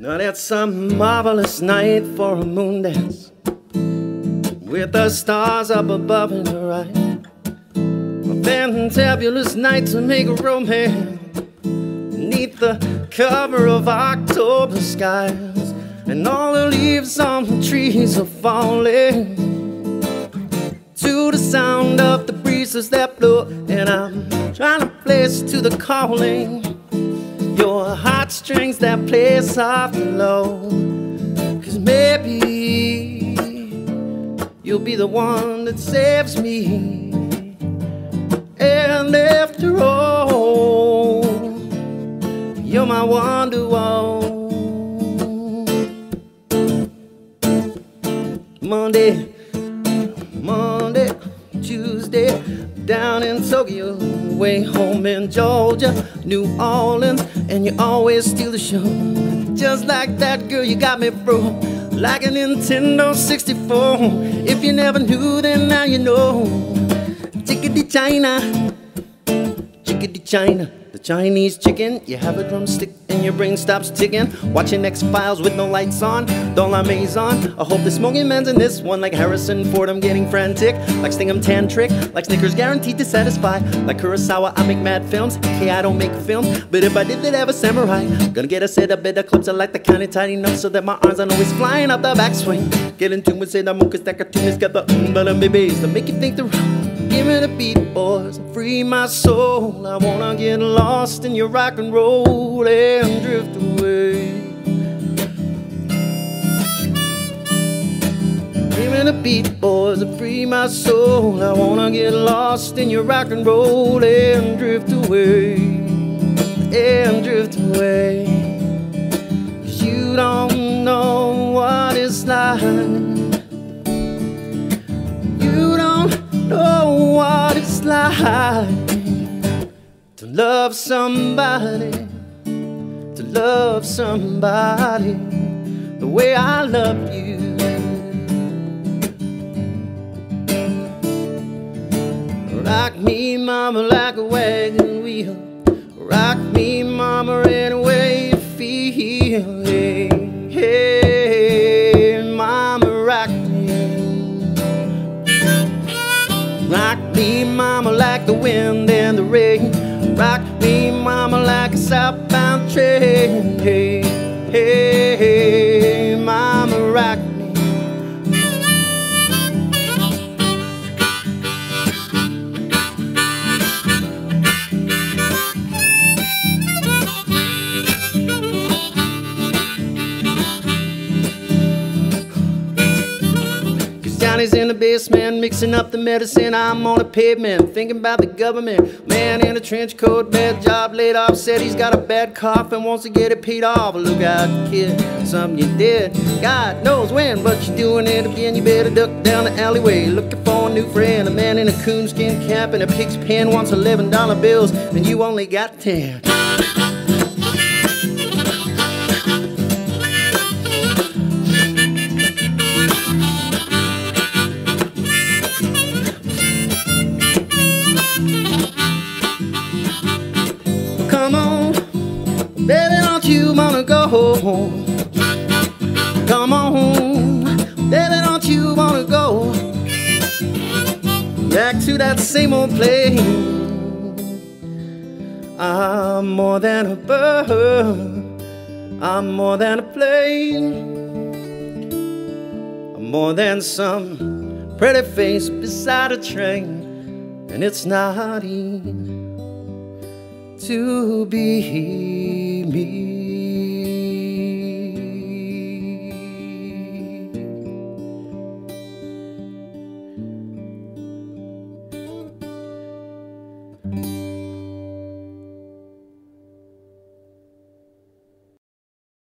Now that's some marvelous night for a moon dance With the stars up above the right A fantabulous night to make a romance Beneath the cover of October skies. And all the leaves on the trees are falling To the sound of the breezes that blow. And I'm trying to place to the calling your heartstrings that play soft and low. Cause maybe you'll be the one that saves me. And after all, you're my wonderwall. Monday, Monday, Down in Tokyo, way home in Georgia, New Orleans, and you always steal the show. Just like that girl, you got me bro, like a Nintendo 64. If you never knew, then now you know. Chickadee China, chickadee China. The Chinese chicken, you have a drumstick and your brain stops ticking. Watching X Files with no lights on, dans la maison. I hope the smoking man's in this one, like Harrison Ford. I'm getting frantic, like Stingham Tantric, like Snickers guaranteed to satisfy. Like Kurosawa, I make mad films. Okay, I don't make films, but if I did, they'd have a samurai. Gonna get a set of better clips. I like the kind of tight enough so that my arms aren't always flying up the backswing. Get into it, say the mocha that of tunes, got the mm, but babies to make you think the. Give me the beat, boys, free my soul. I wanna get lost in your rock and roll and drift away. Me the beat, boys, free my soul. I wanna get lost in your rock and roll and drift away. And drift away. Cause you don't know what it's like. You don't know what it's like love somebody, to love somebody the way I love you. Rock me, mama, like a wagon wheel. Rock me, mama, any way you feel. Hey, hey, mama, rock me. Rock me, mama, like the wind and the rain. Rock me, mama, like a southbound train. Hey, hey, hey, mama, rock Johnny's in the basement, mixing up the medicine. I'm on the pavement, thinking about the government. Man in a trench coat, bad job, laid off. Said he's got a bad cough and wants to get it paid off. Look out, kid, something you did. God knows when, but you're doing it again. You better duck down the alleyway, looking for a new friend. A man in a coonskin cap and a pig's pen wants $11 bills, and you only got 10. Home? Come on, baby, don't you wanna go back to that same old place? I'm more than a bird, I'm more than a plane, I'm more than some pretty face beside a train, and it's not easy to be me.